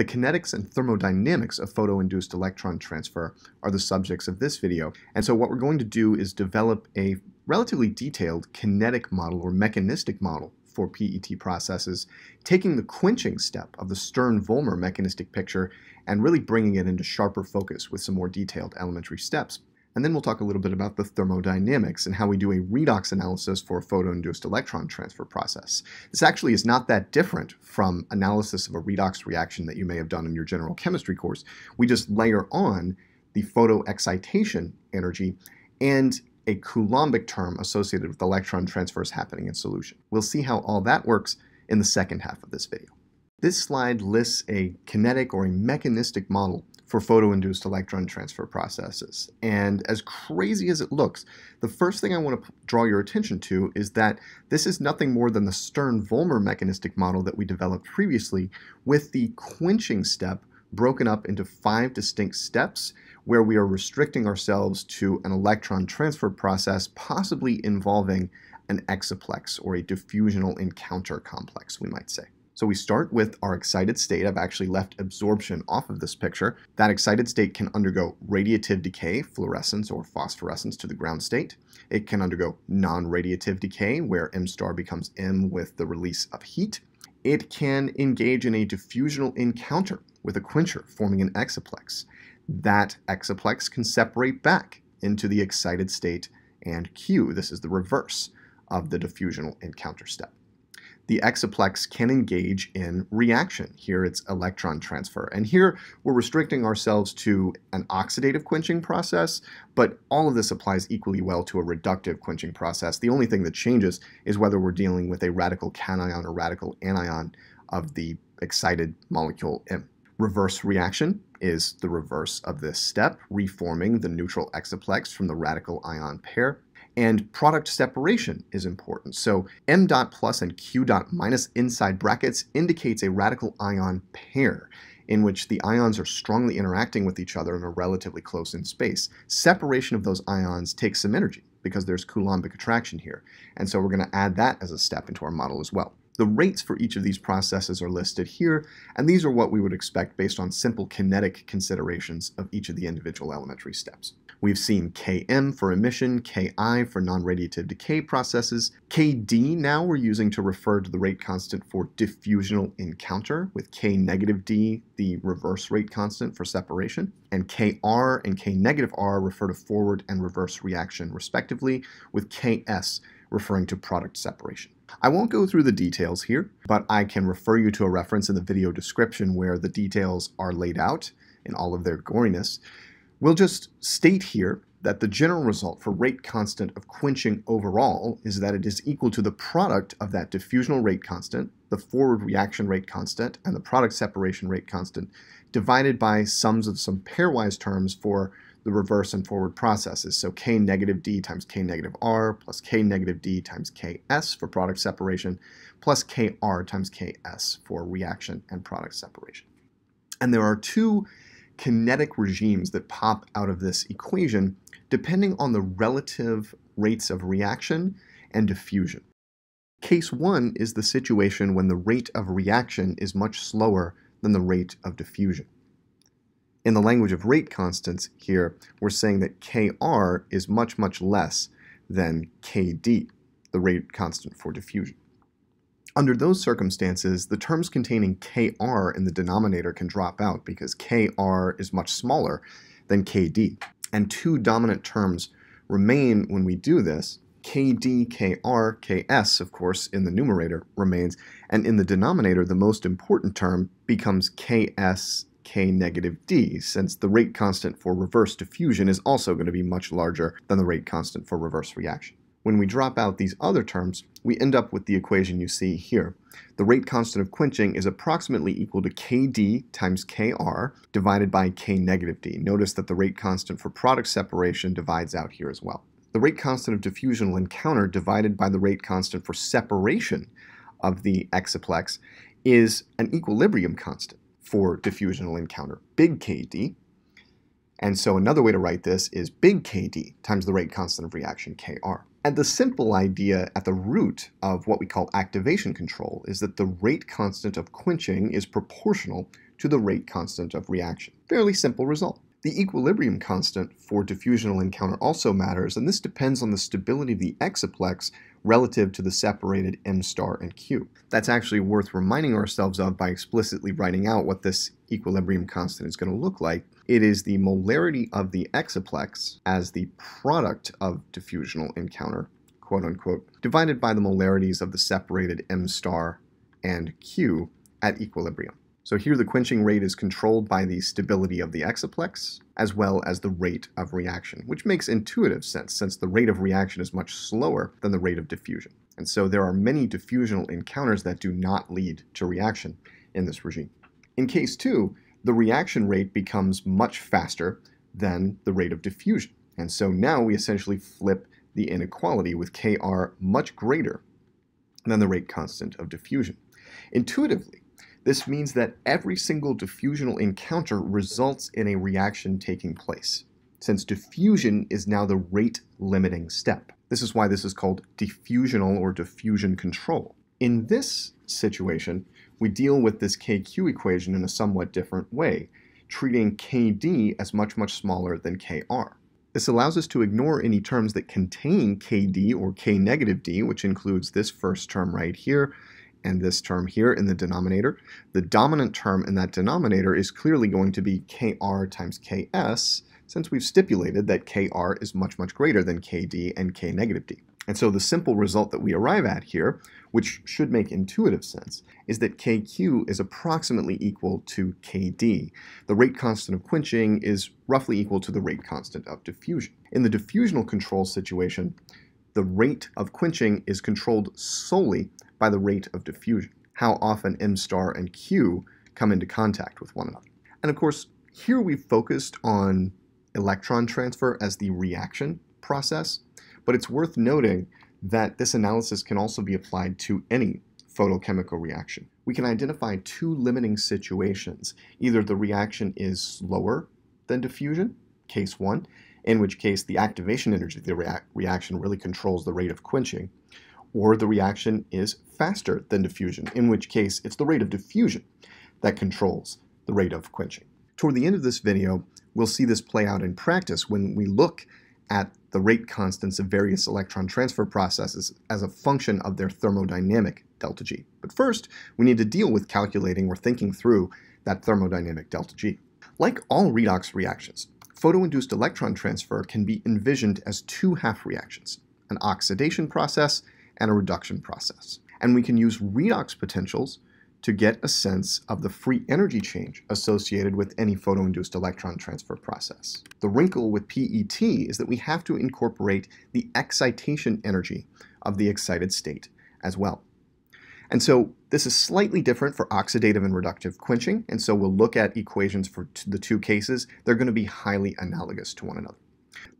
The kinetics and thermodynamics of photo-induced electron transfer are the subjects of this video, and so what we're going to do is develop a relatively detailed kinetic model or mechanistic model for PET processes, taking the quenching step of the Stern-Volmer mechanistic picture and really bringing it into sharper focus with some more detailed elementary steps. And then we'll talk a little bit about the thermodynamics and how we do a redox analysis for a photo-induced electron transfer process. This actually is not that different from analysis of a redox reaction that you may have done in your general chemistry course. We just layer on the photoexcitation energy and a Coulombic term associated with electron transfers happening in solution. We'll see how all that works in the second half of this video. This slide lists a kinetic or a mechanistic model for photo-induced electron transfer processes. And as crazy as it looks, the first thing I want to draw your attention to is that this is nothing more than the Stern-Volmer mechanistic model that we developed previously with the quenching step broken up into five distinct steps where we are restricting ourselves to an electron transfer process possibly involving an exciplex or a diffusional encounter complex, we might say. So we start with our excited state. I've actually left absorption off of this picture. That excited state can undergo radiative decay, fluorescence or phosphorescence to the ground state. It can undergo non-radiative decay, where M star becomes M with the release of heat. It can engage in a diffusional encounter with a quencher, forming an exciplex. That exciplex can separate back into the excited state and Q. This is the reverse of the diffusional encounter step the exciplex can engage in reaction. Here it's electron transfer. And here we're restricting ourselves to an oxidative quenching process, but all of this applies equally well to a reductive quenching process. The only thing that changes is whether we're dealing with a radical cation or radical anion of the excited molecule M. Reverse reaction is the reverse of this step, reforming the neutral exciplex from the radical ion pair. And product separation is important. So M dot plus and Q dot minus inside brackets indicates a radical ion pair in which the ions are strongly interacting with each other and are relatively close in space. Separation of those ions takes some energy because there's Coulombic attraction here. And so we're going to add that as a step into our model as well. The rates for each of these processes are listed here, and these are what we would expect based on simple kinetic considerations of each of the individual elementary steps. We've seen Km for emission, Ki for non-radiative decay processes. Kd now we're using to refer to the rate constant for diffusional encounter, with K negative D the reverse rate constant for separation. And Kr and K negative R refer to forward and reverse reaction respectively, with Ks referring to product separation. I won't go through the details here, but I can refer you to a reference in the video description where the details are laid out in all of their goriness. We'll just state here that the general result for rate constant of quenching overall is that it is equal to the product of that diffusional rate constant, the forward reaction rate constant, and the product separation rate constant divided by sums of some pairwise terms for the reverse and forward processes. So K negative D times K negative R plus K negative D times Ks for product separation plus Kr times Ks for reaction and product separation. And there are two kinetic regimes that pop out of this equation depending on the relative rates of reaction and diffusion. Case 1 is the situation when the rate of reaction is much slower than the rate of diffusion. In the language of rate constants here, we're saying that Kr is much, much less than Kd, the rate constant for diffusion. Under those circumstances, the terms containing Kr in the denominator can drop out because Kr is much smaller than Kd. And two dominant terms remain when we do this. Kd, Kr, Ks, of course, in the numerator remains, and in the denominator, the most important term becomes Ks K negative D, since the rate constant for reverse diffusion is also going to be much larger than the rate constant for reverse reaction. When we drop out these other terms, we end up with the equation you see here. The rate constant of quenching is approximately equal to Kd times Kr divided by K negative D. Notice that the rate constant for product separation divides out here as well. The rate constant of diffusional encounter divided by the rate constant for separation of the exciplex is an equilibrium constant for diffusional encounter, big KD. And so another way to write this is big KD times the rate constant of reaction Kr. And the simple idea at the root of what we call activation control is that the rate constant of quenching is proportional to the rate constant of reaction. Fairly simple result. The equilibrium constant for diffusional encounter also matters, and this depends on the stability of the exciplex relative to the separated M star and Q. That's actually worth reminding ourselves of by explicitly writing out what this equilibrium constant is going to look like. It is the molarity of the exciplex as the product of diffusional encounter, quote unquote, divided by the molarities of the separated M star and Q at equilibrium. So here the quenching rate is controlled by the stability of the exciplex, as well as the rate of reaction, which makes intuitive sense since the rate of reaction is much slower than the rate of diffusion. And so there are many diffusional encounters that do not lead to reaction in this regime. In case 2, the reaction rate becomes much faster than the rate of diffusion. And so now we essentially flip the inequality with Kr much greater than the rate constant of diffusion. Intuitively, this means that every single diffusional encounter results in a reaction taking place, since diffusion is now the rate limiting step. This is why this is called diffusional or diffusion control. In this situation, we deal with this KQ equation in a somewhat different way, treating KD as much, much smaller than KR. This allows us to ignore any terms that contain KD or K negative D, which includes this first term right here, and this term here in the denominator. The dominant term in that denominator is clearly going to be Kr times Ks, since we've stipulated that Kr is much, much greater than Kd and K negative d. And so the simple result that we arrive at here, which should make intuitive sense, is that Kq is approximately equal to Kd. The rate constant of quenching is roughly equal to the rate constant of diffusion. In the diffusional control situation, the rate of quenching is controlled solely by the rate of diffusion, how often M star and Q come into contact with one another. And of course, here we've focused on electron transfer as the reaction process, but it's worth noting that this analysis can also be applied to any photochemical reaction. We can identify two limiting situations. Either the reaction is slower than diffusion, case one, in which case the activation energy of the rea reaction really controls the rate of quenching, or the reaction is faster than diffusion, in which case it's the rate of diffusion that controls the rate of quenching. Toward the end of this video, we'll see this play out in practice when we look at the rate constants of various electron transfer processes as a function of their thermodynamic delta G. But first, we need to deal with calculating or thinking through that thermodynamic delta G. Like all redox reactions, photoinduced electron transfer can be envisioned as two half reactions, an oxidation process and a reduction process. And we can use redox potentials to get a sense of the free energy change associated with any photoinduced electron transfer process. The wrinkle with PET is that we have to incorporate the excitation energy of the excited state as well. And so this is slightly different for oxidative and reductive quenching, and so we'll look at equations for the two cases. They're going to be highly analogous to one another.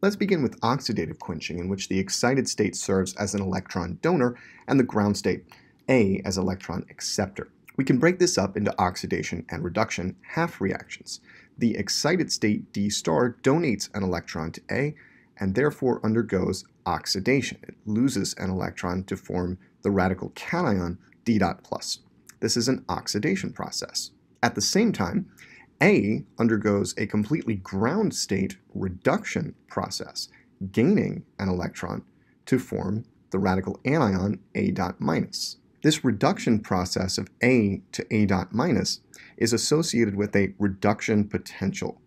Let's begin with oxidative quenching, in which the excited state serves as an electron donor and the ground state, A, as electron acceptor. We can break this up into oxidation and reduction half reactions. The excited state D star donates an electron to A and therefore undergoes oxidation. It loses an electron to form the radical cation D dot plus. This is an oxidation process. At the same time, a undergoes a completely ground state reduction process, gaining an electron to form the radical anion A dot minus. This reduction process of A to A dot minus is associated with a reduction potential,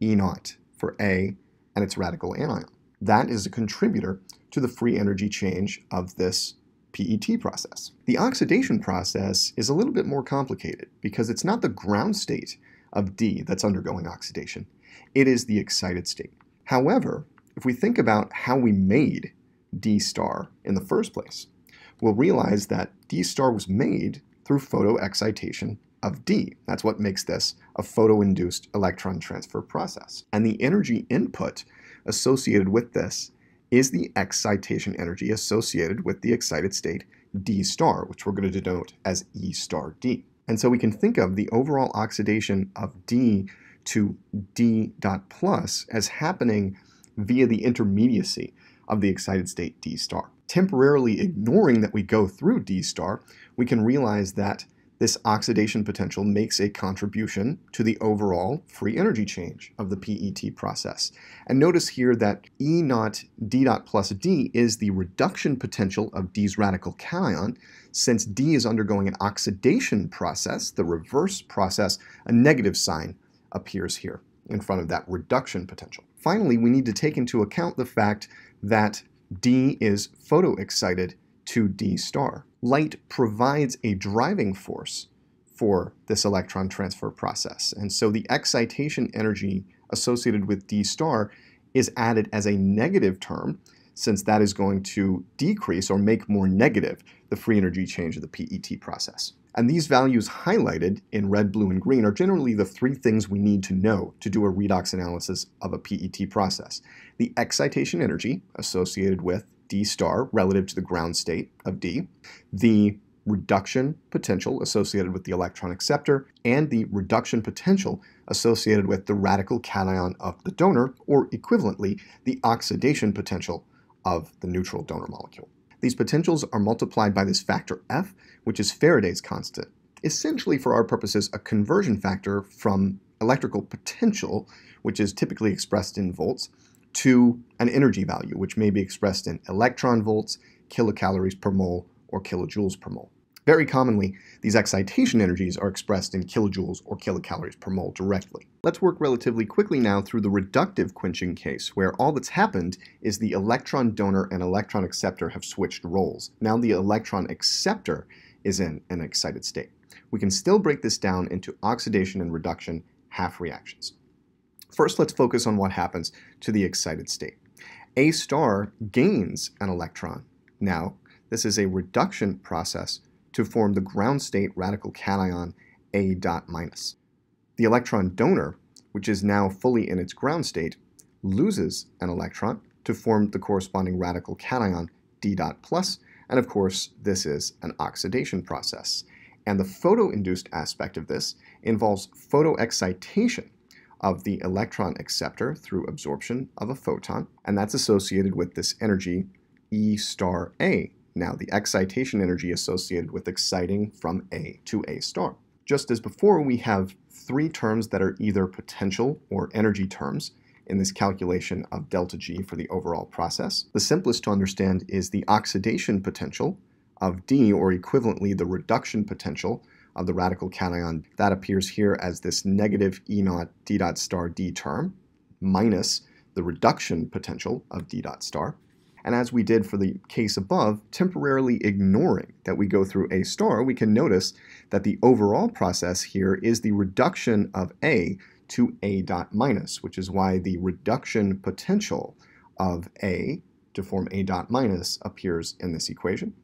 E naught, for A and its radical anion. That is a contributor to the free energy change of this PET process. The oxidation process is a little bit more complicated because it's not the ground state of D that's undergoing oxidation. It is the excited state. However, if we think about how we made D star in the first place, we'll realize that D star was made through photoexcitation of D. That's what makes this a photoinduced electron transfer process. And the energy input associated with this is the excitation energy associated with the excited state D star, which we're going to denote as E star D. And so we can think of the overall oxidation of D to D dot plus as happening via the intermediacy of the excited state D star. Temporarily ignoring that we go through D star, we can realize that This oxidation potential makes a contribution to the overall free energy change of the PET process. And notice here that E naught D dot plus D is the reduction potential of D's radical cation. Since D is undergoing an oxidation process, the reverse process, a negative sign appears here in front of that reduction potential. Finally, we need to take into account the fact that D is photoexcited to D star. Light provides a driving force for this electron transfer process. And so the excitation energy associated with D star is added as a negative term since that is going to decrease or make more negative the free energy change of the PET process. And these values highlighted in red, blue, and green are generally the three things we need to know to do a redox analysis of a PET process. The excitation energy associated with D star relative to the ground state of D, the reduction potential associated with the electron acceptor, and the reduction potential associated with the radical cation of the donor, or equivalently, the oxidation potential of the neutral donor molecule. These potentials are multiplied by this factor F, which is Faraday's constant, essentially for our purposes a conversion factor from electrical potential, which is typically expressed in volts, to an energy value, which may be expressed in electron volts, kilocalories per mole, or kilojoules per mole. Very commonly, these excitation energies are expressed in kilojoules or kilocalories per mole directly. Let's work relatively quickly now through the reductive quenching case, where all that's happened is the electron donor and electron acceptor have switched roles. Now the electron acceptor is in an excited state. We can still break this down into oxidation and reduction half reactions. First, let's focus on what happens to the excited state. A star gains an electron. Now, this is a reduction process to form the ground state radical cation A dot minus. The electron donor, which is now fully in its ground state, loses an electron to form the corresponding radical cation D dot plus, and of course, this is an oxidation process. And the photo-induced aspect of this involves photoexcitation, of the electron acceptor through absorption of a photon, and that's associated with this energy E star A. Now, the excitation energy associated with exciting from A to A star. Just as before, we have three terms that are either potential or energy terms in this calculation of delta G for the overall process. The simplest to understand is the oxidation potential of D, or equivalently the reduction potential of the radical cation. That appears here as this negative E naught D dot star D term minus the reduction potential of D dot star. And as we did for the case above, temporarily ignoring that we go through A star, we can notice that the overall process here is the reduction of A to A dot minus, which is why the reduction potential of A to form A dot minus appears in this equation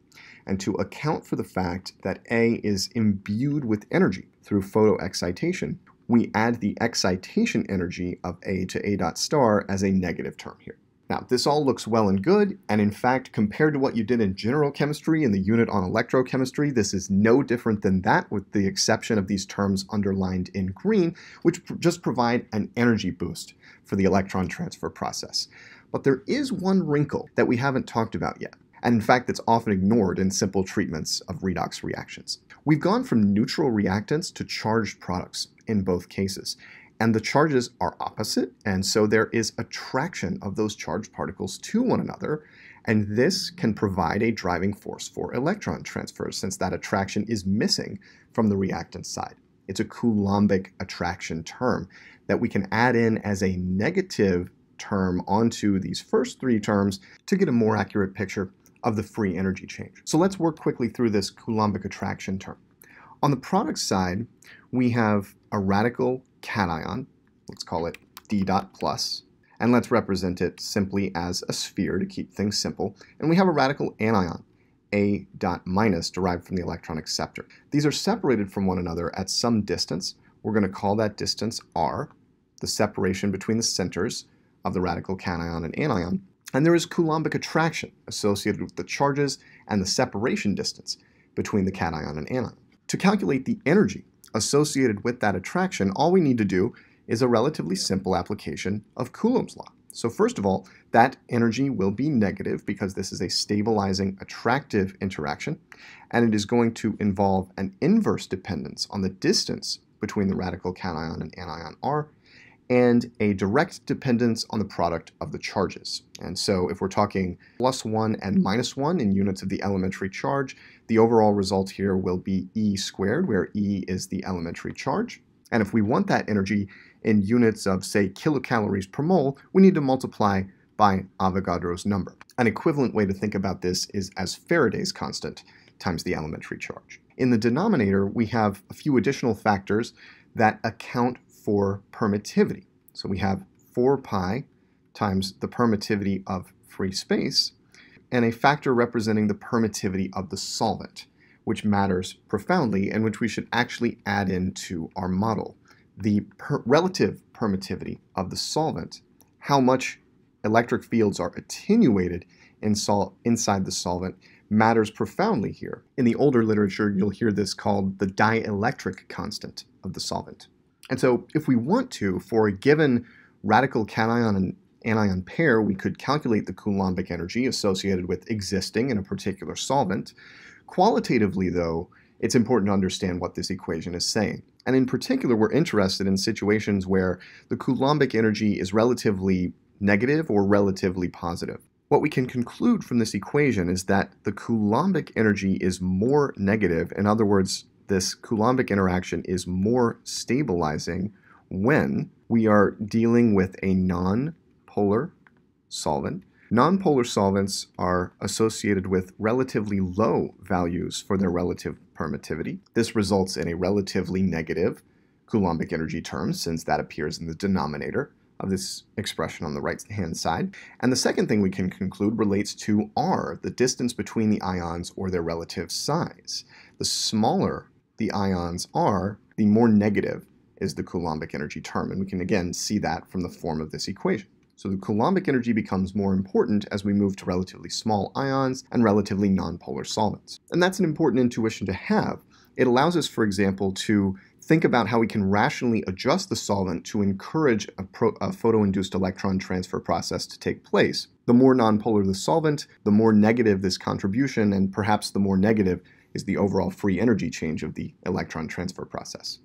and to account for the fact that A is imbued with energy through photoexcitation, we add the excitation energy of A to A dot star as a negative term here. Now, this all looks well and good, and in fact, compared to what you did in general chemistry in the unit on electrochemistry, this is no different than that, with the exception of these terms underlined in green, which pr just provide an energy boost for the electron transfer process. But there is one wrinkle that we haven't talked about yet and in fact it's often ignored in simple treatments of redox reactions. We've gone from neutral reactants to charged products in both cases, and the charges are opposite, and so there is attraction of those charged particles to one another, and this can provide a driving force for electron transfer since that attraction is missing from the reactant side. It's a Coulombic attraction term that we can add in as a negative term onto these first three terms to get a more accurate picture of the free energy change. So let's work quickly through this Coulombic attraction term. On the product side, we have a radical cation, let's call it D dot plus, and let's represent it simply as a sphere to keep things simple. And we have a radical anion, A dot minus, derived from the electron acceptor. These are separated from one another at some distance. We're going to call that distance R, the separation between the centers of the radical cation and anion. And there is Coulombic attraction associated with the charges and the separation distance between the cation and anion. To calculate the energy associated with that attraction, all we need to do is a relatively simple application of Coulomb's law. So first of all, that energy will be negative because this is a stabilizing, attractive interaction, and it is going to involve an inverse dependence on the distance between the radical cation and anion R, and a direct dependence on the product of the charges. And so if we're talking plus 1 and minus 1 in units of the elementary charge, the overall result here will be E squared, where E is the elementary charge. And if we want that energy in units of, say, kilocalories per mole, we need to multiply by Avogadro's number. An equivalent way to think about this is as Faraday's constant times the elementary charge. In the denominator, we have a few additional factors that account for permittivity. So we have 4 pi times the permittivity of free space, and a factor representing the permittivity of the solvent, which matters profoundly and which we should actually add into our model. The per relative permittivity of the solvent, how much electric fields are attenuated in inside the solvent, matters profoundly here. In the older literature, you'll hear this called the dielectric constant of the solvent. And so if we want to, for a given radical cation and anion pair, we could calculate the Coulombic energy associated with existing in a particular solvent. Qualitatively, though, it's important to understand what this equation is saying. And in particular, we're interested in situations where the Coulombic energy is relatively negative or relatively positive. What we can conclude from this equation is that the Coulombic energy is more negative. In other words, this Coulombic interaction is more stabilizing when we are dealing with a non-polar solvent. Non-polar solvents are associated with relatively low values for their relative permittivity. This results in a relatively negative Coulombic energy term since that appears in the denominator of this expression on the right-hand side. And the second thing we can conclude relates to R, the distance between the ions or their relative size. The smaller the ions are, the more negative is the Coulombic energy term. And we can again see that from the form of this equation. So the Coulombic energy becomes more important as we move to relatively small ions and relatively nonpolar solvents. And that's an important intuition to have. It allows us, for example, to think about how we can rationally adjust the solvent to encourage a, a photoinduced electron transfer process to take place. The more nonpolar the solvent, the more negative this contribution, and perhaps the more negative is the overall free energy change of the electron transfer process.